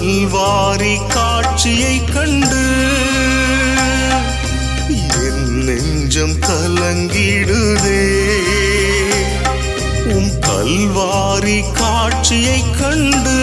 கல்வாரி காட்சியை கண்டு என் நெஞ்சம் கலங்கிடுதே. உம் கல்வாரி காட்சியை கண்டு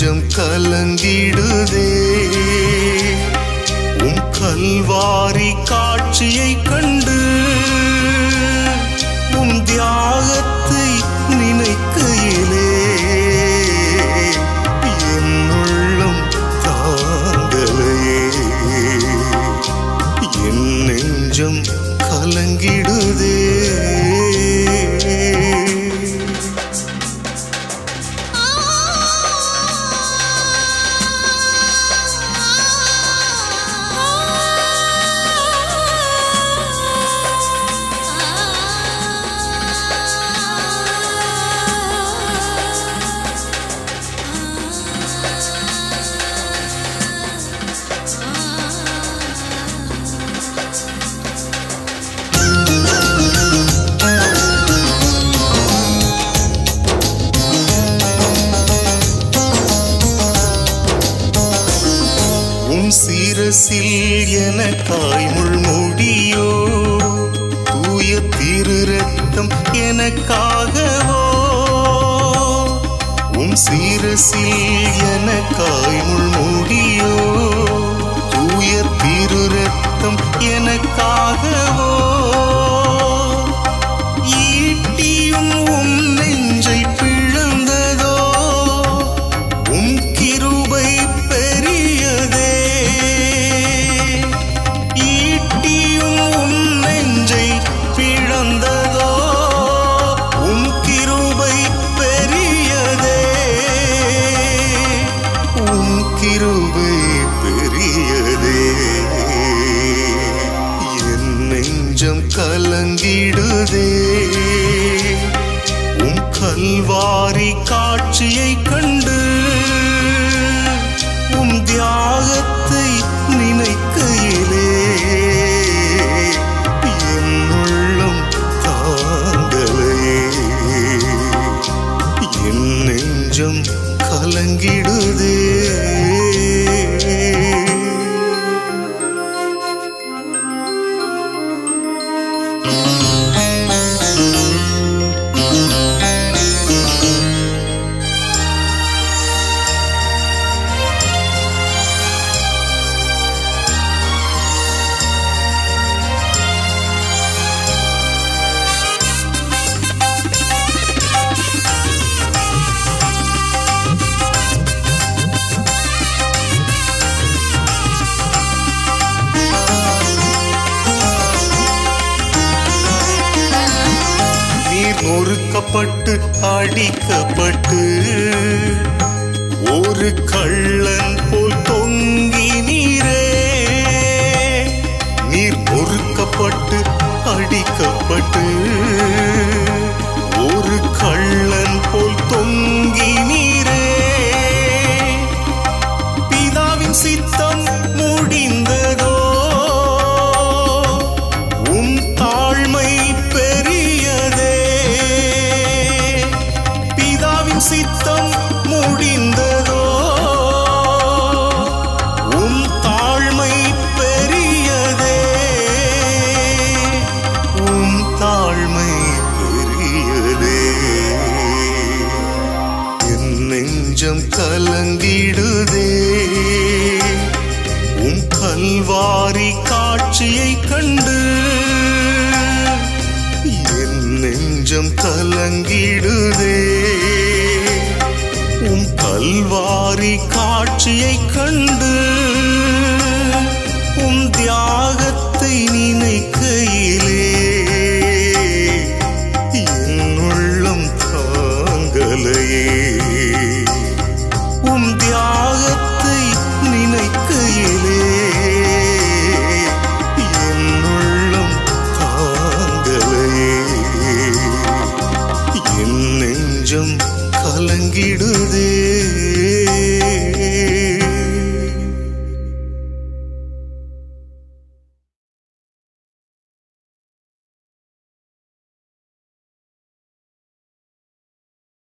நெஞ்சம் கலங்கிடுதே. உம் கல்வாரி காட்சியை கண்டு உம் தியாகத்தை முரசில் என காய்முள் முடியோ தூய திரு ரத்தம் எனக்காகவோ உம் சீரசில் என காய்முள் முடியோ தூய திரு ரத்தம் எனக்காகவோ. உள்ளம் கலங்கிடுதே. உம் கல்வாரி காட்சியை கண் Música நொறுக்கப்பட்டு அடிக்கப்பட்டு ஒரு கள்ளன் போல் கல்வாரி காட்சியைக் கண்டு உம் தியாகத்தை நினைக்கையிலே என்னுள்ளம் தாங்கலையே. உம் தியாகத்தை நினைக்கையிலே என்னுள்ளம் தாங்கலையே. என் நெஞ்சம் கலங்கிடுதே.